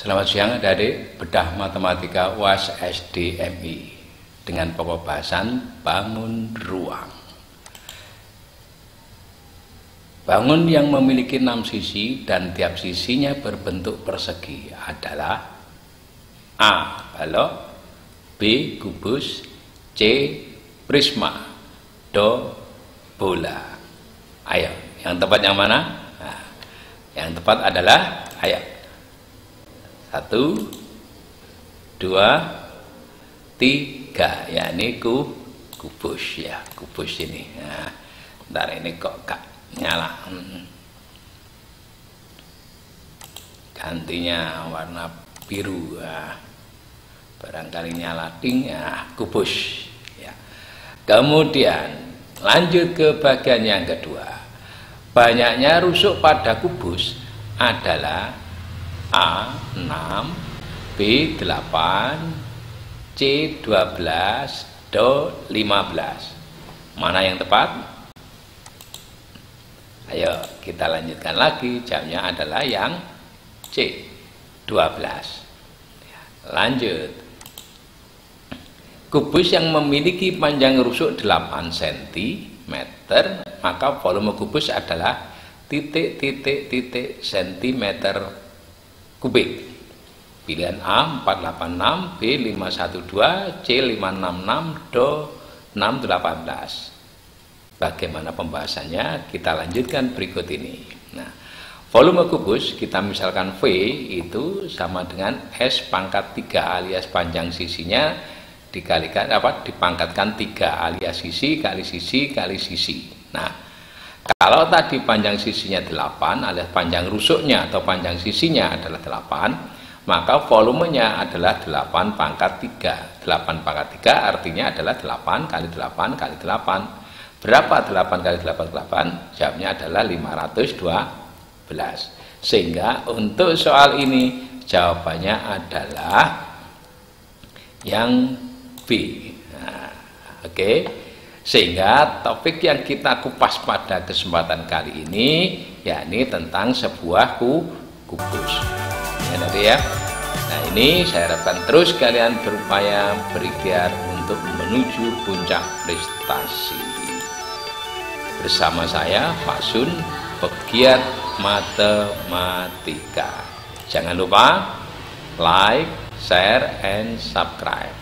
Selamat siang adik-adik bedah matematika UAS SDMI dengan pokok bahasan bangun ruang. Bangun yang memiliki enam sisi dan tiap sisinya berbentuk persegi adalah A. Balok B. Kubus C. Prisma Do. Bola Ayo, yang tepat yang mana? Nah, yang tepat adalah ayo satu dua tiga. Ya ini ku kubus ya kubus ini. Nah, ntar ini kok gak nyala. Gantinya warna biru. Ya. barangkali nyala. Ding ya kubus ya. Kemudian lanjut ke bagian yang kedua. Banyaknya rusuk pada kubus adalah A 6 B 8 C 12 Do 15 mana yang tepat? Ayo kita lanjutkan lagi. Jamnya adalah yang C 12 ya, lanjut. Kubus yang memiliki panjang rusuk 8 cm maka volume kubus adalah titik-titik-titik cm kubik. Pilihan A 486, B 512, C 566, Do 618. Bagaimana pembahasannya? Kita lanjutkan berikut ini. Nah, volume kubus kita misalkan V itu sama dengan S pangkat 3 alias panjang sisinya dikalikan apa dipangkatkan 3 alias sisi kali sisi kali sisi. Nah, kalau tadi panjang sisinya 8 alias panjang rusuknya atau panjang sisinya adalah 8, maka volumenya adalah 8 pangkat 3. 8 pangkat 3 artinya adalah 8 kali 8 kali 8. Berapa 8 kali 8 8? Jawabnya adalah 512. Sehingga untuk soal ini jawabannya adalah yang B. Nah, Oke. Okay. Sehingga topik yang kita kupas pada kesempatan kali ini yakni tentang sebuah kubus. Ya nanti ya. Nah ini saya harapkan terus kalian berupaya berikhtiar untuk menuju puncak prestasi. Bersama saya Pak Sun, pegiat matematika. Jangan lupa like, share, and subscribe.